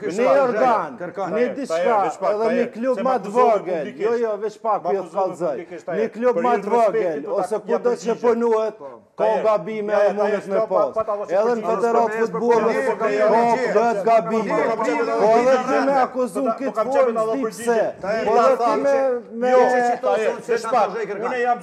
Ni organ, ni diçka, edhe ni klub ma të vogël, jo jo, veç pak po ju kallzoj, ni klub ma të vogël, ose kudo që punohet, po. ka gabime e mundet me pas. Edhe në federatë t'futbollit, ka plot gabime. Po edhe ti me akuzu n'këtë formë, s'di pse. Po edhe ti me... Jo, veç pak, unë jam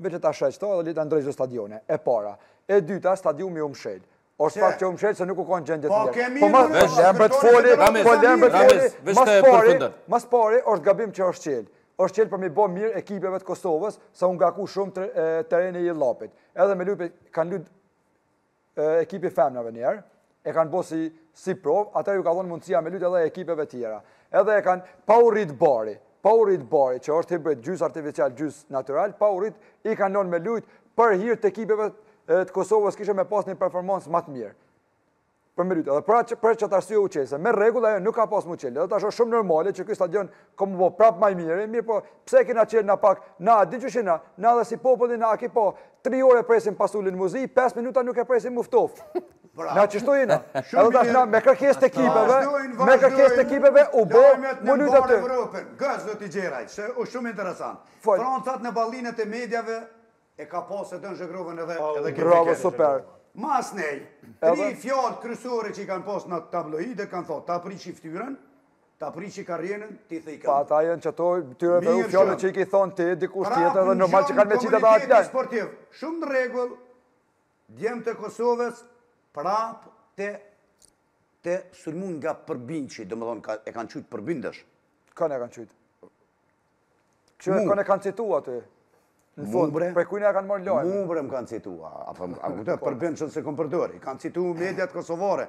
Veç le ta shajë këto dhe le t'i ndreqë do stadione, e para. E dyta, stadiumi u mshel. Është fakt që u mshel se nuk u kanë n'gjendje të po, tjera. Po mo veç lem të foli, po lem të foli. Ma s'pari, ma s'pari është gabim që është çel. Është çel për me i bo mirë ekipeve të Kosovës, se u ngarku shumë terreni i Llapit. Edhe me lujt kanë lujt ekipi i femnave niherë, e kanë bo si, si provë, atëherë ju ka dhonë mundësia me lujtë edhe ekipeve tjera. Edhe e kanë pa u rritë bari, pa u rritë bari, që është hibrit gjysë artificial, gjysë natural, pa u rritë, i kanë lonë me lujtë për hir të ekipeve të Kosovës, kishe me pas një performancë ma të mirë. Për me lujtë, edhe pra që, për qat arsye u çel, se me rregull ajo nuk ka pas m'u çelë, edhe tash osht shumë normale që ky stadion ka m'u bo prapë ma i mirë, mirëpo, pse e kena çelë na pak, na, e di qysh jena, na dhe si popull jena, a ki pa, 3 orë e presim pasulin m'u zi, 5 minuta nuk e presim m'u ftof. Na qashtu jena, edhe tash na me kërkesë të ekipeve, me kërkesë të ekipeve, u bo, me lujtë aty. Gëzë dhe t'i gjeraj, se është shumë interesant. Franca në ballinat e mediave, e ka pasë Edon Zhegrovën edhe këtë herë. Bravo, super. Masnej, tri fjalë kryesore që i kanë pasë në tabloide, kanë, thotë, ta prishi ftyrën, Ta prishi karrierën, t'i thej kamët. Po ata janë qato tri fjalët që i ke thonë ti dikur pra, tjetër dhe normal që kanë me qitë ata atje. Sportiv, shumë në rregull. Djemtë e Kosovës prap të të sulmun nga përbindshi, domethënë ka, e kanë qujt përbindësh. Kon e kanë qujt? Kon e kanë citu aty? Në fund, prej kujna e kanë marrë lajmin? Mu bre më kanë citu, amo përbindësh unë s'e kom përdor. Kanë citu mediat kosovare,